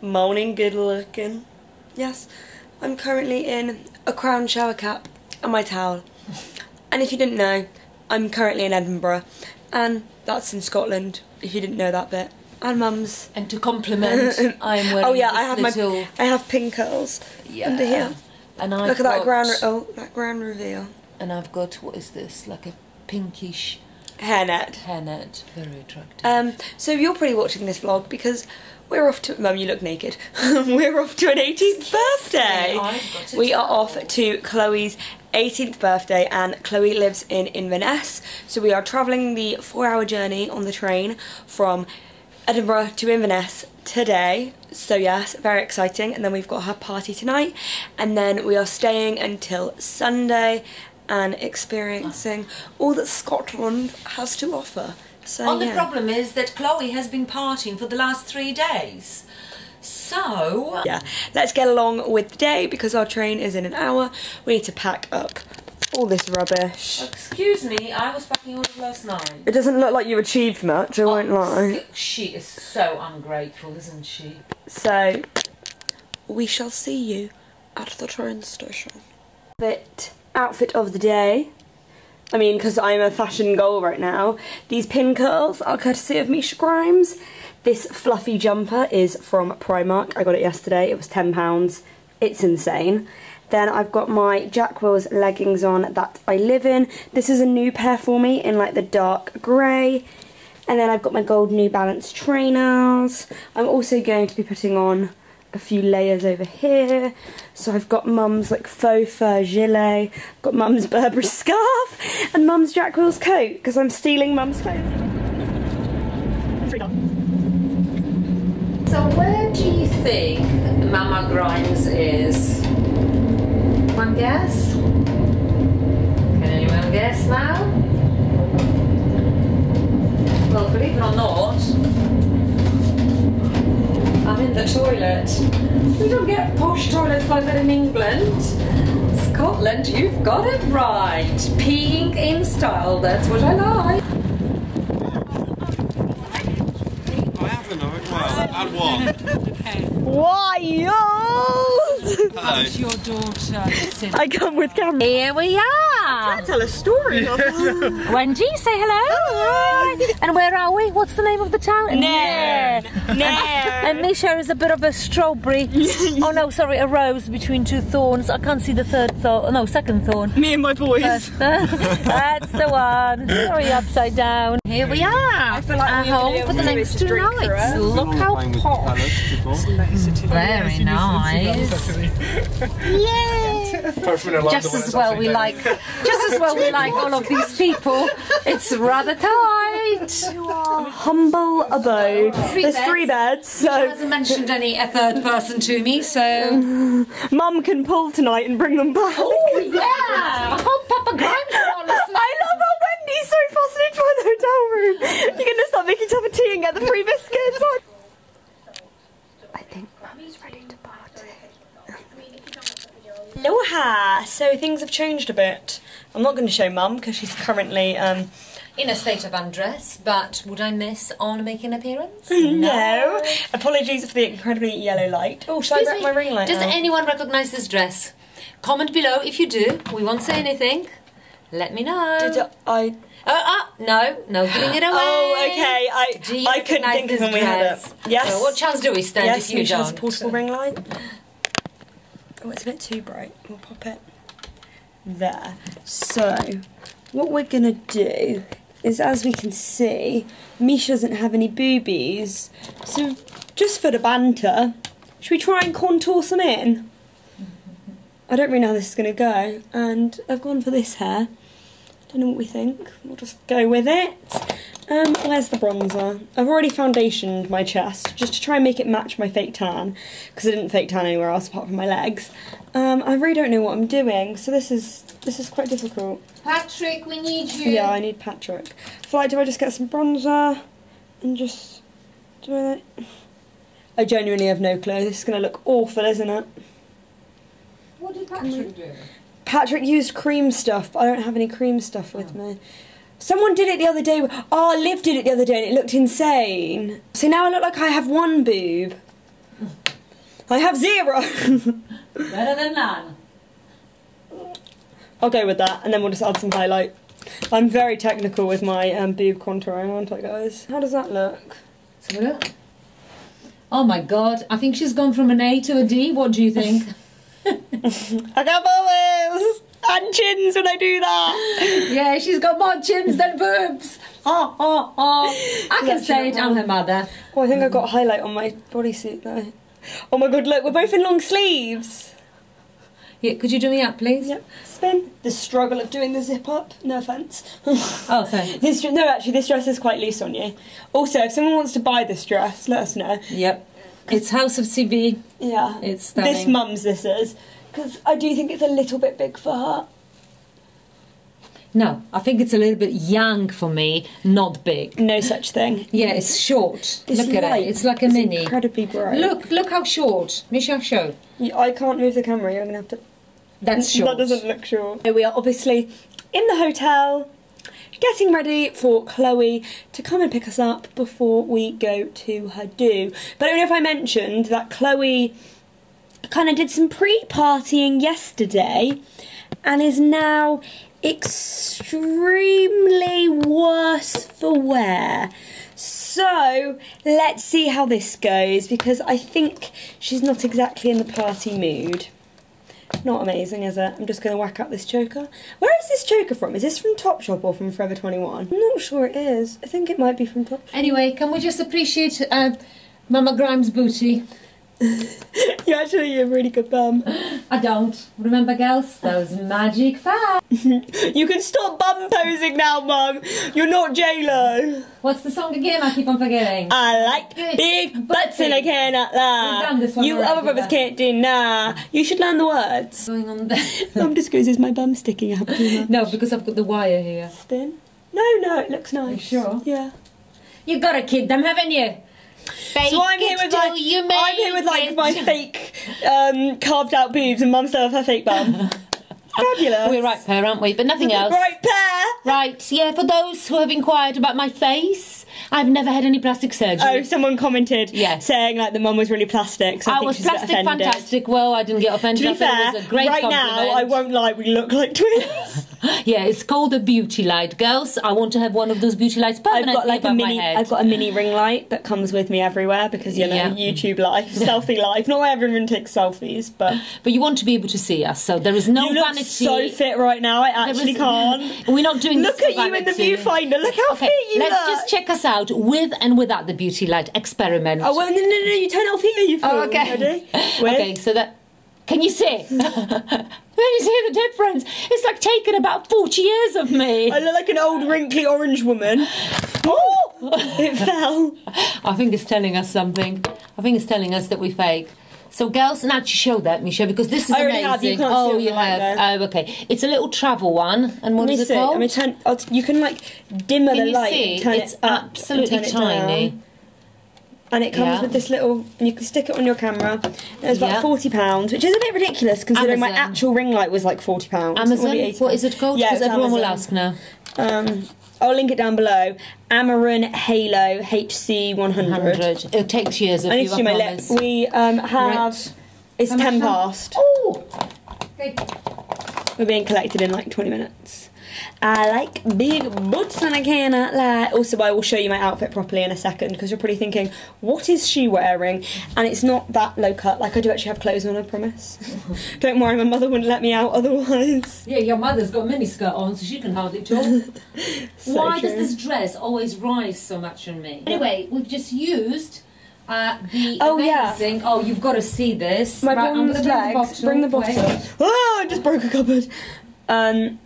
Morning, good looking. Yes, I'm currently in a crown shower cap and my towel. And if you didn't know, I'm currently in Edinburgh, and that's in Scotland. If you didn't know that bit. And mum's. And to compliment, I'm wearing Oh yeah, I have little, my I have pink curls yeah. under here. And I've Look at that got, grand. Oh, that grand reveal. And I've got what is this? Like a pinkish Hairnet. hairnet, very attractive. Um, so you're probably watching this vlog because we're off to. Mum, you look naked. we're off to an 18th birthday. We are off to Kloe's 18th birthday, and Kloe lives in Inverness. So we are travelling the four-hour journey on the train from Edinburgh to Inverness today. So yes, very exciting. And then we've got her party tonight, and then we are staying until Sunday and experiencing all that Scotland has to offer. So Only yeah. problem is that Kloe has been partying for the last three days. So, yeah, let's get along with the day because our train is in an hour. We need to pack up all this rubbish. excuse me, I was packing all of last night. It doesn't look like you achieved much, I oh, won't lie. She is so ungrateful, isn't she? So, we shall see you at the train station. Outfit, outfit of the day. I mean, because I'm a fashion goal right now. These pin curls are courtesy of Misha Grimes. This fluffy jumper is from Primark. I got it yesterday. It was £10. It's insane. Then I've got my Jack Wills leggings on that I live in. This is a new pair for me in like the dark grey. And then I've got my gold New Balance trainers. I'm also going to be putting on a few layers over here. So I've got mum's like faux fur gilet, got mum's Burberry scarf, and mum's Jack Wills coat because I'm stealing mum's clothes. So, where do you think Mama Grimes is? One guess? Can anyone guess now? Well, believe it or not, I'm in the toilet. We don't get posh toilets like that in England. Scotland, you've got it right. Peeing in style, that's what I like. I haven't, I well, and what? Wild! Hello. your daughter, Cindy. I come with camera. Here we are. Tell a story. Wendy, say hello. And where are we? What's the name of the town? Nairn. And Nairn. Misha is a bit of a strawberry. oh no, sorry, a rose between two thorns. I can't see the third thorn. Oh, no, second thorn. Me and my boys. Uh, that's the one. Sorry, upside down. Here we are. I feel like At we were home for the next two nights. Look how Playing posh. Very nice. Yeah. Just as well we like, just as well we like all of these people. It's rather tight. Humble abode. There's beds. three beds, She so hasn't mentioned any a third person to me, so mum can pull tonight and bring them back. oh yeah. I hope Papa Grimes is on last night. I love how Wendy's so fascinated by the hotel room. You're gonna start making yourself a tea and get the free biscuits. I think mum's ready to party. Aloha! So things have changed a bit. I'm not going to show mum because she's currently um, In a state of undress, but would I miss on making an appearance? no. Apologies for the incredibly yellow light. Oh, should I Excuse wrap my ring light Does out? anyone recognise this dress? Comment below if you do. We won't say anything. Let me know. Did I? Oh, oh, no, no giving it away. Oh, okay. I Do you I couldn't think of this when we had it. Yes. So what chance do we stand yes, if you Misha has don't? portable ring light. Oh, it's a bit too bright. We'll pop it there. So, what we're gonna do is, as we can see, Misha doesn't have any boobies. So, just for the banter, should we try and contour some in? I don't really know how this is gonna go, and I've gone for this hair. Don't know what we think. We'll just go with it. Um, where's the bronzer? I've already foundationed my chest just to try and make it match my fake tan because I didn't fake tan anywhere else apart from my legs. Um, I really don't know what I'm doing, so this is this is quite difficult. Patrick, we need you. Yeah, I need Patrick. I like do I just get some bronzer and just do it? I genuinely have no clue. This is gonna look awful, isn't it? What did Patrick do? Patrick used cream stuff, I don't have any cream stuff with me. Someone did it the other day. Oh, Liv did it the other day and it looked insane. So now I look like I have one boob. I have zero. Better than none. I'll go with that, and then we'll just add some highlight. I'm very technical with my um, boob contouring, aren't I, guys? How does that look? Let's have a look. Oh my god, I think she's gone from an A to a D. What do you think? I got boobs and chins when I do that. yeah, she's got more chins than boobs. Oh, oh, oh. I can say it, I'm her mother. Oh, I think I got a highlight on my bodysuit though. Oh my god, look, we're both in long sleeves. Yeah, could you do me up, please? Yep. Spin. The struggle of doing the zip up. No offence. Oh, sorry. this no, actually, this dress is quite loose on you. Also, if someone wants to buy this dress, let us know. Yep. It's House of CB. Yeah. It's this mum's. This is because I do think it's a little bit big for her. No, I think it's a little bit young for me, not big. No such thing. Yeah, it's short. This look at it. It's like a is mini. Incredibly bright. Look, look how short. Misha, show. I can't move the camera. You're gonna have to. That's short. That doesn't look short. We are obviously in the hotel, getting ready for Kloe to come and pick us up before we go to her do. But I don't know if I mentioned that Kloe kind of did some pre-partying yesterday, and is now extremely worse for wear. So let's see how this goes because I think she's not exactly in the party mood. Not amazing, is it? I'm just going to whack up this choker. Where is this choker from? Is this from Topshop or from Forever 21? I'm not sure it is. I think it might be from Topshop. Anyway, can we just appreciate uh, Mama Grimes' booty? you actually have a really good bum. I don't. Remember, girls? Those magic facts. You can stop bum posing now, Mum. You're not J-Lo. What's the song again? I keep on forgetting. I like Good. big butts and I cannot lie. We've done this one you other brothers can't deny. You should learn the words. going on there? Mum just goes, is my bum sticking out no, because I've got the wire here. Spin. No, no, it looks nice. sure? Yeah. You got to kid them, haven't you? Fake So I'm here with like I'm here with like it. my fake um, carved out boobs and mum still have her fake bum. Fabulous. We're right pair, aren't we? But nothing else. Right pair. Right, yeah, for those who have inquired about my face, I've never had any plastic surgery. Oh, someone commented Yes. saying like the mum was really plastic. So I, I was she's a bit plastic fantastic. Well, I didn't get offended. To be fair, it was a great right now. I won't lie, we look like twins. Yeah, it's called a beauty light. Girls, I want to have one of those beauty lights I've got like a mini. I've got a mini ring light that comes with me everywhere because you know Yeah. YouTube life, selfie life. Not everyone takes selfies, but But you want to be able to see us, so there is no you look vanity. so fit right now. I actually is- can't. We're not doing Look at you in the viewfinder. Look how Okay, fit you let's look. just check us out with and without the beauty light experiment. Oh well, no, no, no! You turn it off here. You oh, fool. Oh, okay. Ready? Okay, so that. Can you see? Can you see the difference? It's like taking about 40 years of me. I look like an old wrinkly orange woman. Oh! it fell. I think it's telling us something. I think it's telling us that we fake. So, girls, now to show that, Misha, because this is I already amazing. have, you can't oh, see you on the have. Oh, okay. It's a little travel one. And what Let me is it see. called? I mean, turn. I'll t- you can like dimmer Can the you light. see? And turn It's it up absolutely it tiny. down. And it comes Yeah. with this little, you can stick it on your camera. It's about Yeah. forty pounds, which is a bit ridiculous considering my actual ring light was like forty pounds. Amazon? What is it called? Yeah, Because everyone will ask now. Um, I'll link it down below. Amaran Halo HC 100. 100. It takes years of I need you, to do my promise. lip. We um, have. Right. It's How 10 past. Oh! We're being collected in like 20 minutes. I like big butts and I cannot lie. Also, I will show you my outfit properly in a second because you're probably thinking, what is she wearing? And it's not that low cut. Like, I do actually have clothes on, I promise. Don't worry, my mother wouldn't let me out otherwise. Yeah, your mother's got mini skirt on, so she can hardly talk. So Why true. does this dress always rise so much on me? Anyway, we've just used uh, the Oh, yeah. amazing. Oh, you've got to see this. My Right, I'm bronze gonna legs. Bring the bottle. Oh, I just broke a cupboard. Um,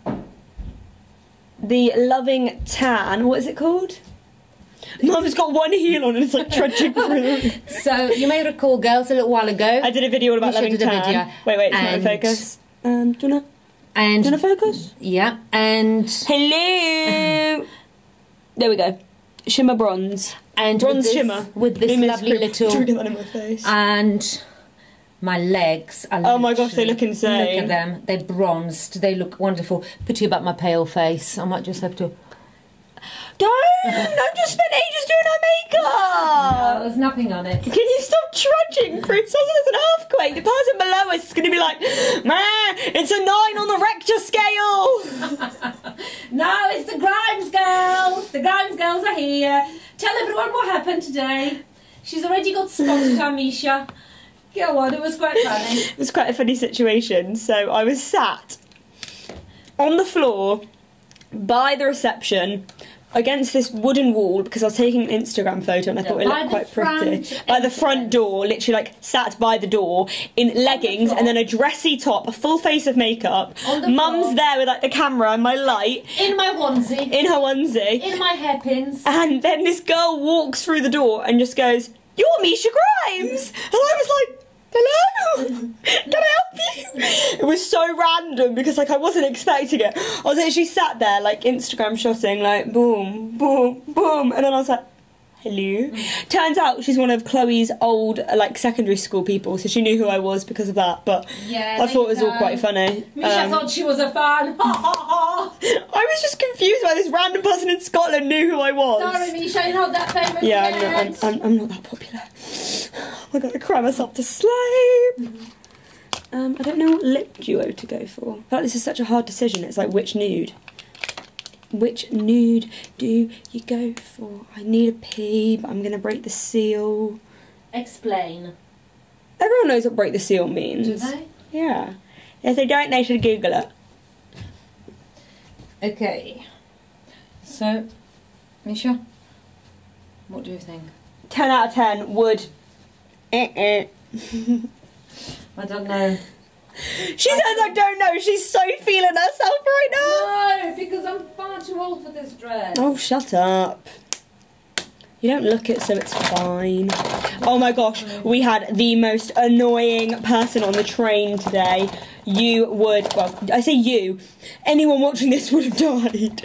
the loving tan. What is it called? Mum's got one heel on and it's like trudging through. So you may recall, girls, a little while ago, I did a video all about loving tan. video. Wait, wait, it's not in focus. Um, do you wanna, and do you wanna focus? yeah, and Hello. there we go. Shimmer bronze. and Bronze with this, shimmer. with this lovely little Trying to get that in my face. and my legs are Oh my gosh, they look insane. Look at them. They're bronzed. They look wonderful. Pity about my pale face. I might just have to Don't! I've just spent ages doing her makeup! there's nothing on it. Can you stop trudging through? So there's an earthquake. The person below us is going to be like, man, it's a nine on the Richter scale. no, it's the Grimes girls. The Grimes girls are here. Tell everyone what happened today. She's already got spotted, Amisha. Go on, it was quite funny. it was quite a funny situation. So I was sat on the floor by the reception against this wooden wall because I was taking an Instagram photo and I thought it looked quite pretty. By the front door, literally like sat by the door in leggings and then a dressy top, a full face of makeup. The Mum's floor. there with like the camera and my light In my onesie. in her onesie. In my hairpins. And then this girl walks through the door and just goes, You're Misha Grimes! And I was like, Hello? Can I help you? It was so random because like I wasn't expecting it. I was actually sat there like Instagram shotting like boom, boom, boom and then I was like Hello. Turns out she's one of Kloe's old like secondary school people, so she knew who I was because of that. But Yeah, I thought it was you all quite funny. Misha Um, thought she was a fan. I was just confused why this random person in Scotland knew who I was. Sorry, Misha, you're not that famous Yeah, I'm not, I'm, I'm, I'm not that popular. I gotta cry myself to sleep. Um, I don't know what lip duo to go for. I feel like this is such a hard decision. It's like which nude. Which nude do you go for? I need a pee, but I'm gonna break the seal. Explain. Everyone knows what break the seal means. Do they? Yeah. If they don't, they should Google it. Okay. So, Misha, what do you think? 10 out of 10 would. Eh-eh. I don't know. She says I don't know. She's so feeling herself right now. No, because I'm far too old for this dress. Oh, shut up. You don't look it, so it's fine. Oh my gosh, we had the most annoying person on the train today. You would, well, I say you, anyone watching this would have died.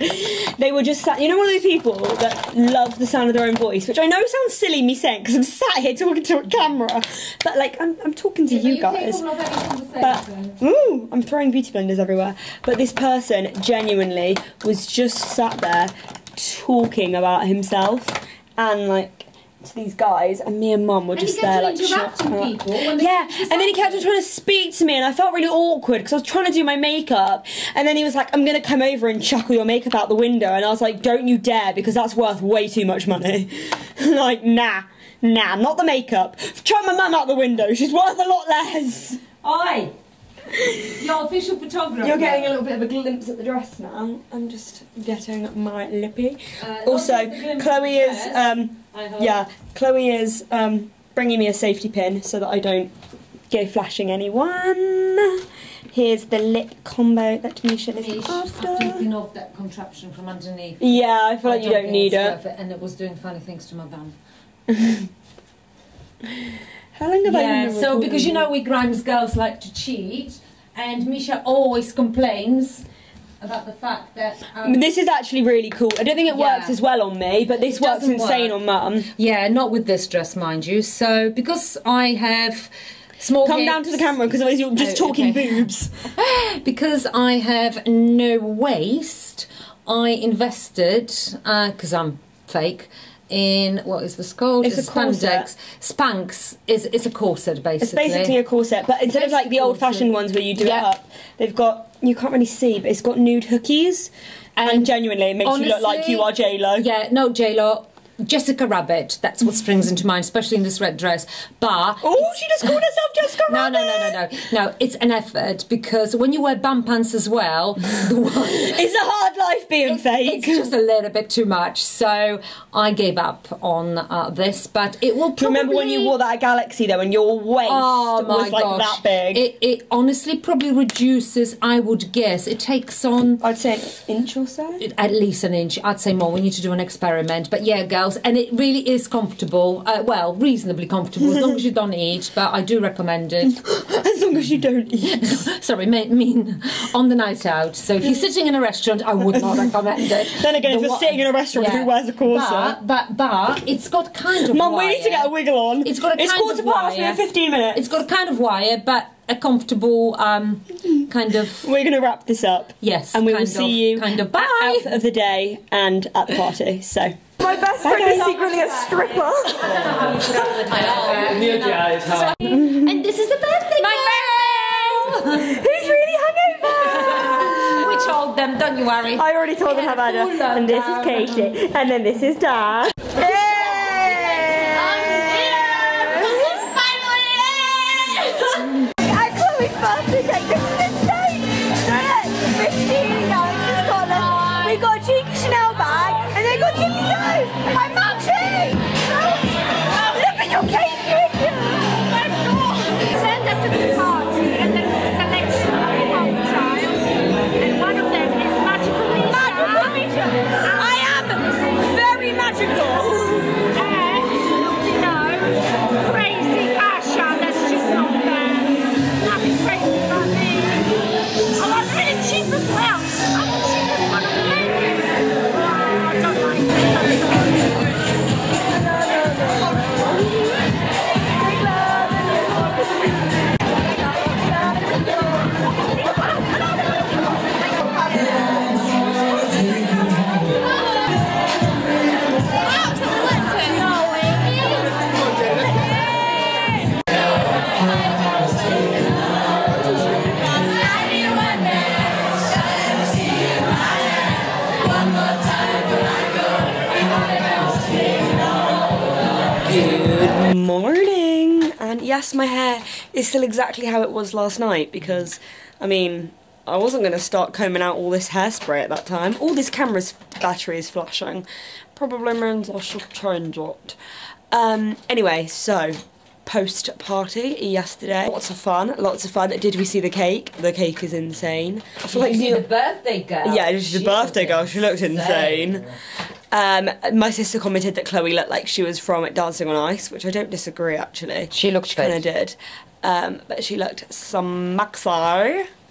They were just sat, you know, one of those people that love the sound of their own voice, which I know sounds silly me saying because I'm sat here talking to a camera, but like, I'm, I'm talking to you guys. But ooh, I'm throwing beauty blenders everywhere. But this person genuinely was just sat there talking about himself and like to these guys, and me and mum were And just there like shut interrupting up. people when they Yeah, and then he kept on trying to speak to me, and I felt really awkward because I was trying to do my makeup, and then he was like, "I'm gonna come over and chuckle your makeup out the window," and I was like, "Don't you dare, because that's worth way too much money." like, nah. Nah, not the makeup. Chuck my mum out the window. She's worth a lot less. Oi! Your official photographer. You're getting a little bit of a glimpse at the dress now. I'm just getting my lippy. Uh, also, just a glimpse Kloe is um, I hope. Yeah, Kloe is um, bringing me a safety pin so that I don't go flashing anyone. Here's the lip combo that Misha is I've after. taken off that contraption from underneath. Yeah, I feel like you don't think need it's it. And it was doing funny things to my bum. How long have I Yeah, been so because you know we Grimes girls like to cheat, and Misha always complains about the fact that. Um, This is actually really cool. I don't think it Yeah. works as well on me, but this It works insane work. on mum. yeah, not with this dress, mind you. So because I have small. Come down to the camera because otherwise you're just Oh, talking okay. boobs. Because I have no waist, I invested because I'm fake. In what is this called? It's a corset. spandex. Spanx is it's a corset basically. It's basically a corset, but instead of like the old fashioned ones where you do Yeah. it up, they've got you can't really see, but it's got nude hookies, and, And genuinely it makes you look like you are J Lo. Yeah, no, J Lo. Jessica Rabbit. That's what springs into mind, especially in this red dress. But Oh, she just called herself Jessica Rabbit. no, no, no, no, no. No, It's an effort because when you wear bum pants as well, the one, It's a hard life being fake. it's just a little bit too much. So I gave up on uh, this, but it will. You remember when you wore that Galaxy though, and your waist Oh my was like gosh! that big? It, it honestly probably reduces. I would guess it takes on I'd say an inch or so. at least an inch. I'd say more. We need to do an experiment. But yeah, girls, and it really is comfortable. Uh, well, reasonably comfortable as long as you don't eat. But I do recommend it. As long as you don't eat. Sorry, I mean on the night out. So if you're sitting in a restaurant, I would not recommend it. Then again, if you're wa- sitting in a restaurant, who wears a corset? But, but but it's got kind of. Mum, we need to get a wiggle on. It's got a It's kind quarter of past. We have 15 minutes. It's got a kind of wire, but a comfortable um, kind of. We're going to wrap this up. Yes, And we will see of- you kind of bye. outfit of the day and at the party. So. My best friend is secretly a stripper. And this is the birthday My Who's really hungover? We told them, don't you worry. I already told them how bad Full And this is. Katie. And then this is Dad. And is still exactly how it was last night because, I mean, I wasn't going to start combing out all this hairspray at that time. All this camera's battery is flashing. Probably means I should change it. Um, anyway, so post party yesterday. Lots of fun, lots of fun. Did we see the cake? The cake is insane. I feel like you see the birthday girl. yeah, she's a birthday girl. She looked insane. Um, my sister commented that Kloe looked like she was from Dancing on Ice, which I don't disagree actually. She looked she kind of did, um, but she looked some. And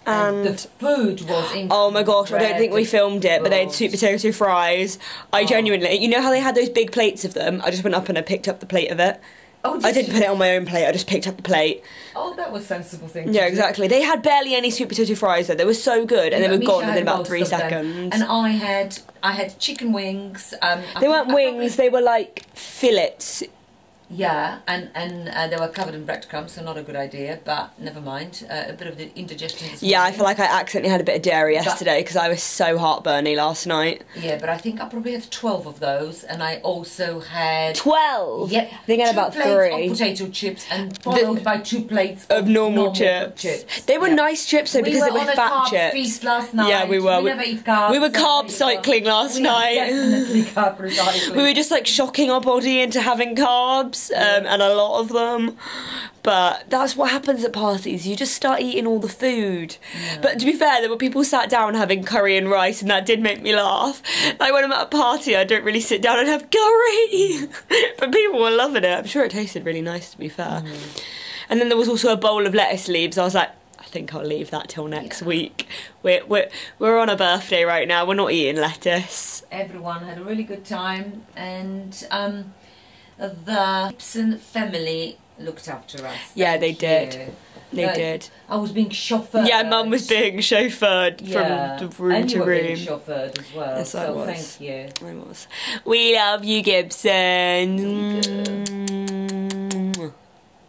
And the food was incredible. oh my gosh, I don't think we filmed it, but they had sweet potato fries. I Oh. genuinely, you know how they had those big plates of them? I just went up and I picked up the plate of it. Oh, I didn't you? put it on my own plate. I just picked up the plate. Oh, that was sensible thing. Yeah, exactly. They had barely any sweet potato fries though. They were so good, and they were gone within about three them. seconds. And I had I had chicken wings. Um, They think weren't I wings, they were like fillets. Yeah, and and uh, they were covered in breadcrumbs, so not a good idea. But never mind. Uh, a bit of the indigestion. Yeah, I feel like I accidentally had a bit of dairy yesterday because I was so heartburny last night. Yeah, but I think I probably have twelve of those, and I also had. 12? Yeah, I think I had about three. of potato chips and followed by two plates Of normal, chips. They were Yeah. nice chips though We because were they were fat carb chips. feast last night. Yeah, we were. We never eat carbs. we were carb cycling last we night. Definitely carb recycling. we were just like shocking our body into having carbs um, and a lot of them. But that's what happens at parties. You just start eating all the food. But to be fair, there were people sat down having curry and rice, and that did make me laugh. Like when I'm at a party, I don't really sit down and have curry. but people were loving it. I'm sure it tasted really nice, to be fair. And then there was also a bowl of lettuce leaves. I was like, I think I'll leave that till next week. We're, we're, we're on a birthday right now. We're not eating lettuce. Everyone had a really good time, and um, the Gibson family looked after us. Yeah, they Thank did. you. They Like, did. I was being chauffeured. Yeah, Mum was being chauffeured Yeah, from the room and to you were being room. chauffeured as well. Yes, I was. thank you. I was. We love you, Gibson. Mm.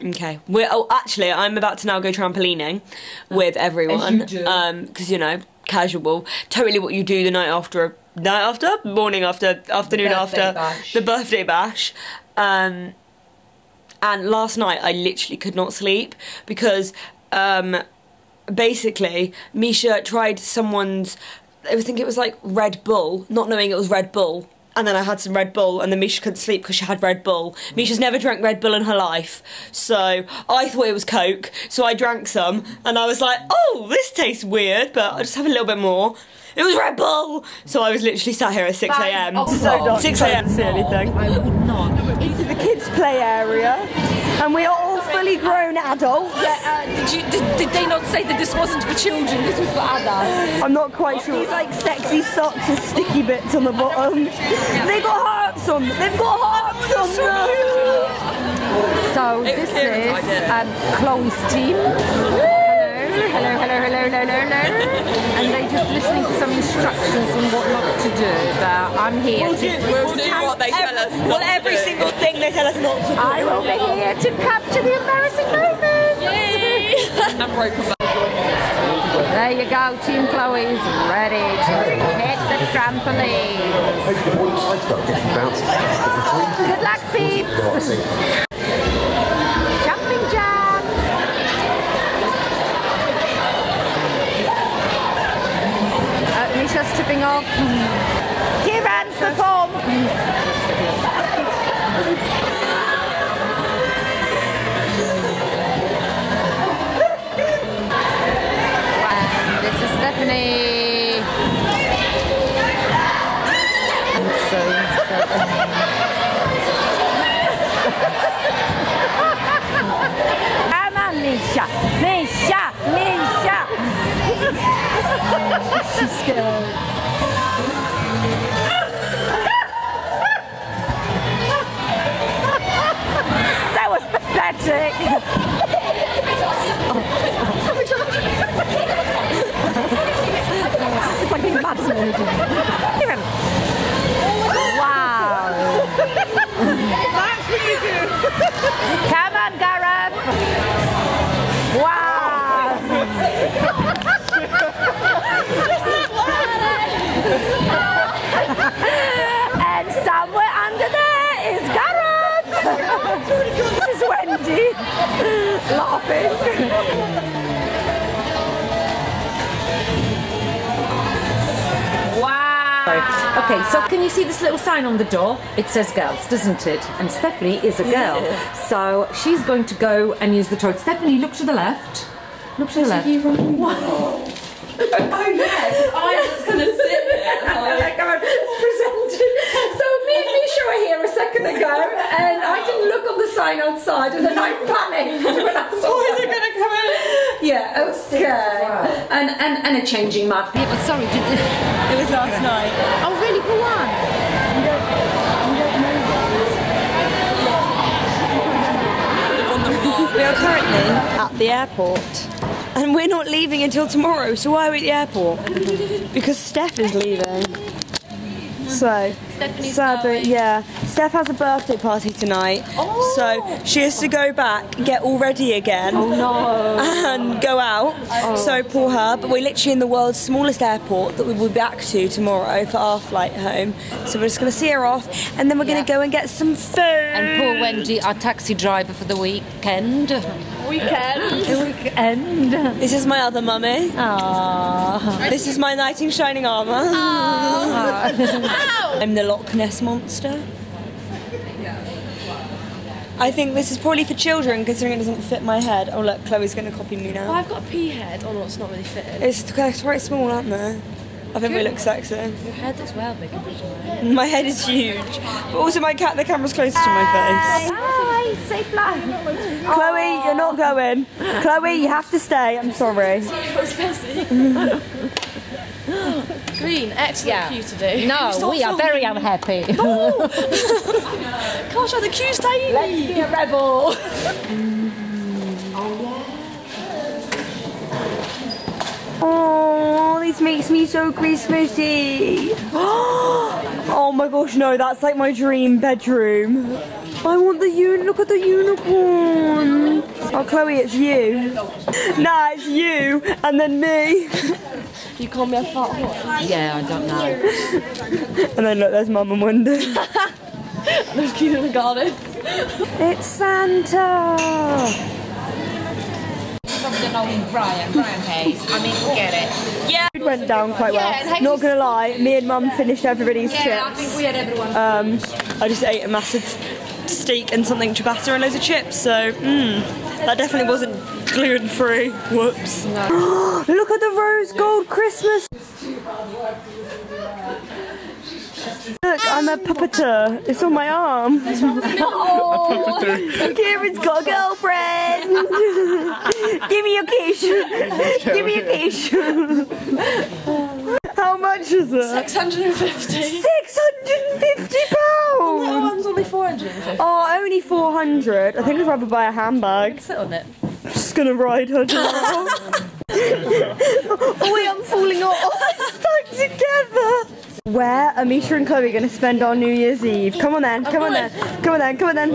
Okay. We're, oh, actually, I'm about to now go trampolining with everyone. you. Um, because you know, casual. Totally what you do the night after, night after, morning after, afternoon birthday after bash. the birthday bash. Um, and last night I literally could not sleep because um, basically Misha tried someone's I think it was like Red Bull, not knowing it was Red Bull. And then I had some Red Bull, and then Misha couldn't sleep because she had Red Bull. Misha's never drank Red Bull in her life, so I thought it was Coke. So I drank some, and I was like, "Oh, this tastes weird," but I'll just have a little bit more. It was Red Bull, so I was literally sat here at six a.m. Oh, So So six a.m. See anything? I would not. into the kids' play area, and we are all fully grown adults. Did, you, did, did they not say that this wasn't for children, this was for adults? I'm not quite sure. These like sexy socks with sticky bits on the bottom. They got hearts on. them. They've got hearts on them. So this is um, Kloe's team. Hello. hello, hello, hello, hello, hello. And they're just listening to some instructions on what not to do. But I'm here to. We'll do what they tell us. Well, every single thing they tell us not to do. I will be here to capture the embarrassing moments. I'm broken. There you go, Team Kloe is ready to hit the trampoline. Good luck, peeps. Misha's tripping off. Perform. And this is Stephanie. I'm so Come on, Misha. She's scared. Okay, so can you see this little sign on the door? It says girls, doesn't it? And Stephanie is a girl. So she's going to go and use the toilet. Stephanie, look to the left. Look to the left. Oh yes, I was gonna sit there. Like I'm presenting. So me and Misha were here a second ago, and I didn't look on the sign outside, and then I panicked when I saw. Is it gonna come in? Yeah. Oh, okay. And and and a changing mug. Yeah, but sorry, did the... It was last night. Oh, really? Go on. We are currently at the airport. And we're not leaving until tomorrow, so why are we at the airport? Because Steph is leaving. So, sadly, yeah. Steph has a birthday party tonight. Oh. So she has to go back, get all ready again. Oh no. And go out. Oh. So poor her. But we're literally in the world's smallest airport that we will be back to tomorrow for our flight home. So we're just going to see her off and then we're going to go and get some food. And poor Wendy, our taxi driver for the weekend. Weekend. The weekend. This is my other mummy. Aww. This is my knight in shining armour. I'm the Loch Ness monster. I think this is probably for children considering it doesn't fit my head. Oh look, Kloe's going to copy me now. I've got a pea head. Oh no, it's not really fitting. It's quite small, aren't they? I think we look sexy. Your head as well, big and. My head is huge, but also my cat. The camera's closer to my face. Hi, say fly. Kloe, you're not oh. going. Kloe, you have to stay. I'm sorry. Green, excellent Yeah. cue today. No, we are very unhappy. No. Gosh, oh, the cue's tiny. Let's be a rebel. Oh, this makes me so Christmassy. Oh my gosh, no, that's like my dream bedroom. I want the un. Look at the unicorn. Oh, Kloe, it's you. Nah, it's you, and then me. You call me a fat? Yeah, I don't know. And then look, there's Mum and Wendy. There's cute in the garden. It's Santa. Brian, Brian Hayes. I mean, forget it. Yeah. It went down quite well. Yeah, Not gonna lie, me and Mum finished everybody's Yeah, I chips. think we had everyone. Um, I just ate a massive steak and something ciabatta and loads of chips, so mm, that definitely wasn't gluten free. Whoops. Look at the rose gold Christmas. Look, I'm a puppeteer. It's on my arm. oh, Kieran's got a girlfriend. Give me your quiche. Give me your quiche. How much is it? 650. 650 pounds! Oh, that one's only 450. Oh, only 400. I think I'd rather buy a handbag. Sit on it. I'm Just gonna ride her tomorrow. oh wait, I'm falling off. Oh, stuck together. Where are Misha and Kloe going to spend our New Year's Eve? Come on then, oh, come on then, come on then, come on then.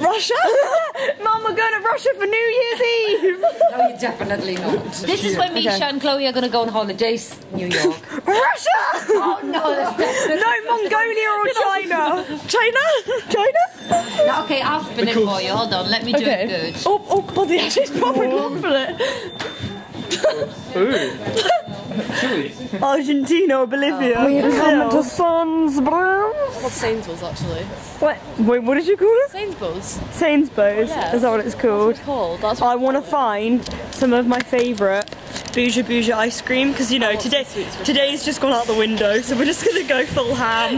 Russia? Mum, we're going to Russia for New Year's Eve. No, you're definitely not. This is when Misha and Kloe are going to go on holidays, New York. Russia! oh no, that's definitely No, Mongolia or China. China? China? No, okay, I'll spin it for you. Hold on, let me do it good. Oh, oh, bloody hell, she's proper going for it. Argentina or Bolivia? We come to Sainsbury's. What's Sainsbury's actually? What? Wait, what did you call it? Sainsbury's. Sainsbury's. Yeah. Is that what it's called? Called. That's I want to find some of my favourite Booja Booja ice cream because you know oh, today today's just gone out the window, so we're just gonna go full ham.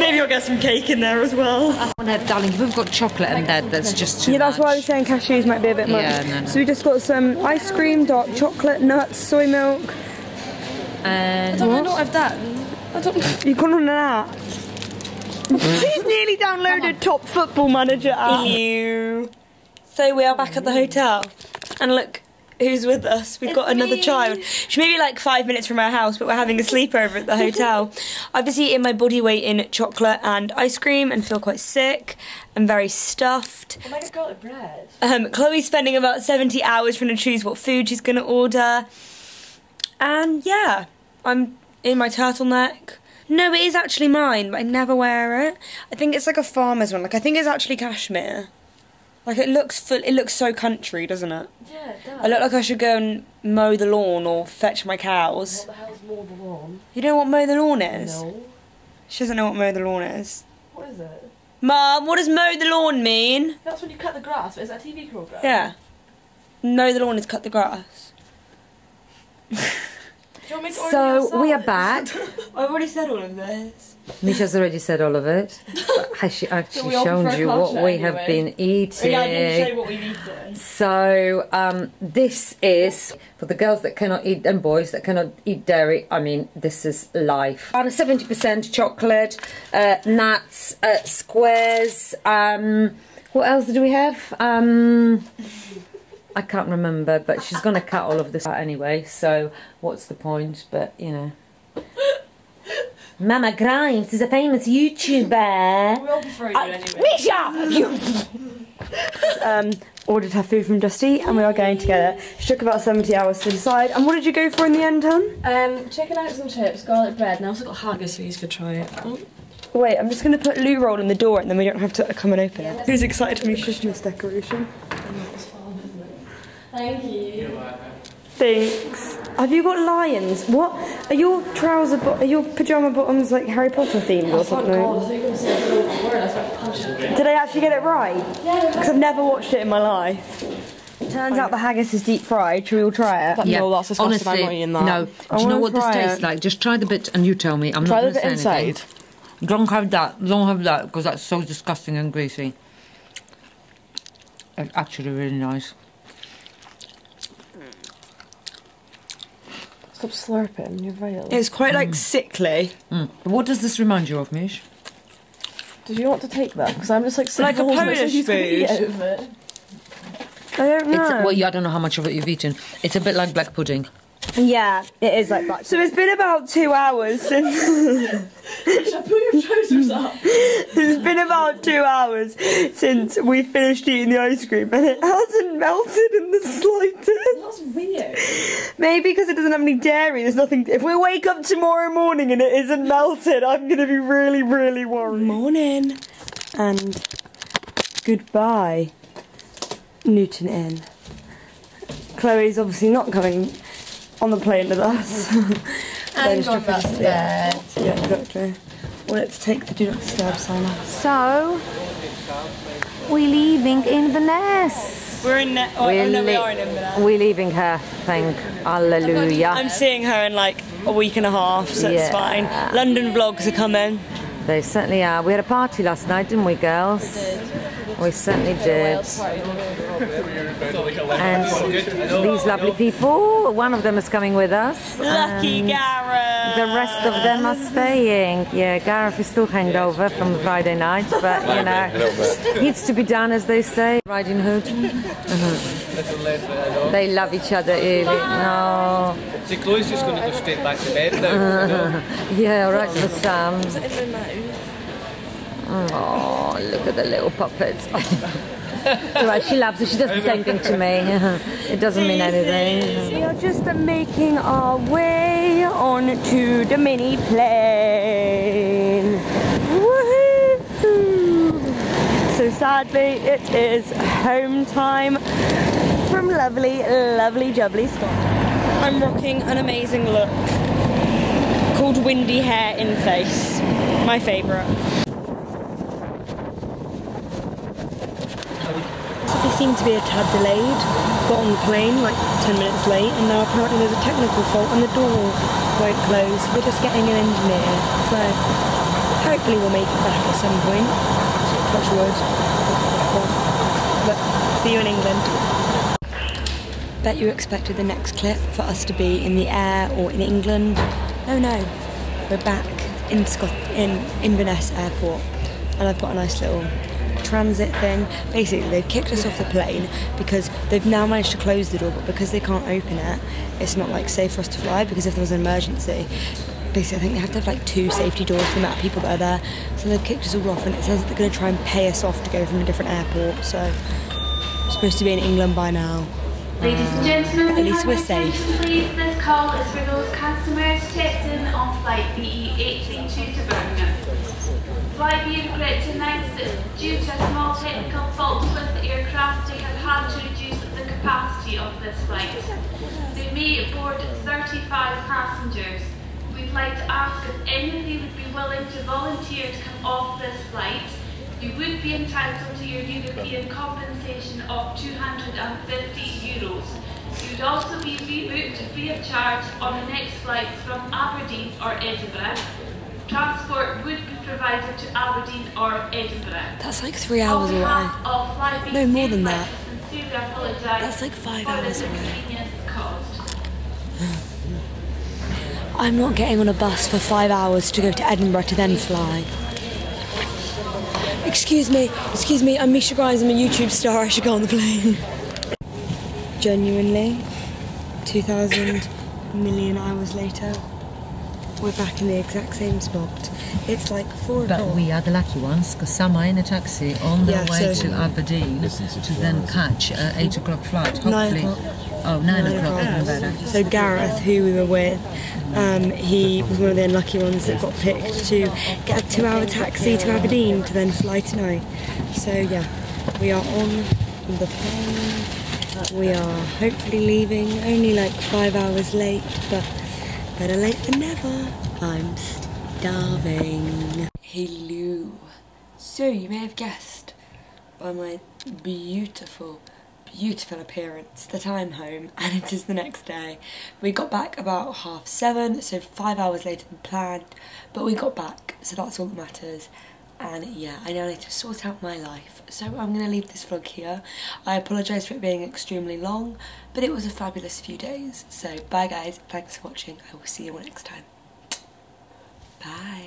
Maybe I'll get some cake in there as well. Oh, no, darling, if we've got chocolate in there, that's just too Yeah, that's much. why I was saying cashews might be a bit much. Yeah, no. So we just got some ice cream, dark chocolate, nuts, soy milk. I don't know what I've done. I don't know. You gone on an app? She's nearly downloaded Top Football Manager app. Ew. So we are back at the hotel, and look who's with us. We've got another child. She may be like five minutes from our house, but we're having a sleepover at the hotel. I've just eaten my body weight in chocolate and ice cream, and feel quite sick. I'm very stuffed. My god, garlic bread. Um, Kloe's spending about 70 hours trying to choose what food she's going to order. And yeah, I'm in my turtleneck. No, it is actually mine, but I never wear it. I think it's like a farmer's one. Like I think it's actually cashmere. Like it looks full. It looks so country, doesn't it? Yeah, it does. I look like I should go and mow the lawn or fetch my cows. What the hell's more the lawn? You don't know what mow the lawn is? No. She doesn't know what mow the lawn is. What is it? Mum, what does mow the lawn mean? That's when you cut the grass, but is that a TV program? Yeah. Mow the lawn is cut the grass. Do you want me to order so we are back. I've already said all of this. Misha's already said all of it. Has she actually all shown you what we have been eating? Yeah, I didn't show what we've eaten. So um, this is for the girls that cannot eat and boys that cannot eat dairy. I mean, this is life. Seventy percent chocolate, uh, nuts, uh, squares. Um, what else do we have? Um, I can't remember, but she's going to cut all of this out anyway. So what's the point? But you know. Mama Grimes is a famous YouTuber. We all prefer you anyway. Misha! You Um, ordered her food from Dusty, and we are going together. She took about 70 hours to decide. And what did you go for in the end, hun? Um, chicken nuggets and chips, garlic bread, and I also got haggis for you to try it. Oh. Wait, I'm just going to put loo roll in the door, and then we don't have to come and open it. Who's excited for me Christmas decoration? Thank you. Thanks. Have you got lions? What are your trouser? Bo- are your pajama bottoms like Harry Potter themed or Oh something? god, I thought you were going to say a word, I started punching. Did I actually get it right? Yeah. Because I've never watched it in my life. Turns out the haggis is deep fried. Should we all try it? No, that's disgusting. Honestly, I'm not eating that. No. Do I you know what this tastes it. like? Just try the bit and you tell me. I'm Try not the going to bit say anything. inside. Don't have that. Don't have that because that's so disgusting and greasy. It's actually really nice. Stop slurping, you're real. It's quite like sickly. Mm. What does this remind you of, Mish? Did you want to take that? Because I'm just like sick Like a of holding it, Polish he's gonna eat food. out of it. I don't know. It's, well, yeah, I don't know how much of it you've eaten. It's a bit like black pudding. Yeah, it is like that. So it's been about two hours since. Should put your trousers up? it's been about two hours since we finished eating the ice cream, and it hasn't melted in the slightest. That's weird. Maybe because it doesn't have any dairy. There's nothing. If we wake up tomorrow morning and it isn't melted, I'm gonna be really, really worried. Morning, and goodbye, Newton Inn. Chloe's obviously not coming on the plane with us. And going back to bed. Yeah, exactly. Well, let's take the do not disturb sign off. So, we're leaving Inverness. We're in. Ne- oh, We're, no, we are in Inverness. we're leaving her, thank Hallelujah. I'm seeing her in like a week and a half, so it's fine. London vlogs are coming. They certainly are. We had a party last night, didn't we, girls? We certainly did. And these lovely people, one of them is coming with us. Lucky and Gareth. The rest of them are staying. Yeah, Gareth is still hangover from the Friday night, but you know, needs to be done, as they say. Riding Hood. Mhm. They love each other, really. No. See, Kloe's just going to go straight back to bed now. Yeah, right for Sam. Oh, look at the little puppets. it's alright, she loves it. She does the same thing to me. It doesn't mean anything. We are just making our way on to the mini plane. Woohoo! So sadly, it is home time from lovely, lovely, jubbly Scotland. I'm rocking an amazing look called Windy Hair in Face. My favourite. So they seem to be a tad delayed. Got on the plane like 10 minutes late, and now apparently there's a technical fault and the door won't close. We're just getting an engineer, so hopefully we'll make it back at some point. Touch wood. But see you in England. Bet you expected the next clip for us to be in the air or in England. No, no, we're back in Scot in Inverness Airport, and I've got a nice little transit thing. Basically, they've kicked us off the plane because they've now managed to close the door, but because they can't open it, it's not like safe for us to fly. Because if there was an emergency, basically, I think they have to have like two safety doors for the amount of people that are there. So they've kicked us all off, and it says that they're going to try and pay us off to go from a different airport. So we're supposed to be in England by now. Ladies and gentlemen, At least we we're safe. Please, this call is for those customers checked in on flight BE 832 to Birmingham. To announce that due to a small technical fault with the aircraft, they have had to reduce the capacity of this flight. They may board 35 passengers. We'd like to ask if any of you would be willing to volunteer to come off this flight. You would be entitled to your European compensation of 250 euros. You would also be rebooked free of charge on the next flights from Aberdeen or Edinburgh. Transport would be provided to Aberdeen or Edinburgh. That's like three hours away. No, more than that. That's like five hours away. I'm not getting on a bus for five hours to go to Edinburgh to then fly. Excuse me, excuse me, I'm Misha Grimes, I'm a YouTube star, I should go on the plane. Genuinely, 2,000 million hours later, we're back in the exact same spot. It's like four But o'clock. we are the lucky ones because some are in a taxi on their Yeah, way so- to Aberdeen to then catch a 8 o'clock flight. Nine Hopefully. o'clock. Oh, nine Nine o'clock, o'clock. even better. So Gareth, who we were with, um, he was one of the unlucky ones that got picked to get a two-hour taxi to Aberdeen to then fly tonight. So yeah, we are on the plane. We are hopefully leaving, only like five hours late, but better late than never. I'm starving. Hello. So you may have guessed by my beautiful, beautiful appearance that I'm home and it is the next day. We got back about half seven, so five hours later than planned, but we got back, so that's all that matters. And yeah, I now need to sort out my life. So I'm going to leave this vlog here. I apologise for it being extremely long, but it was a fabulous few days. So bye guys, thanks for watching. I will see you all next time. Bye.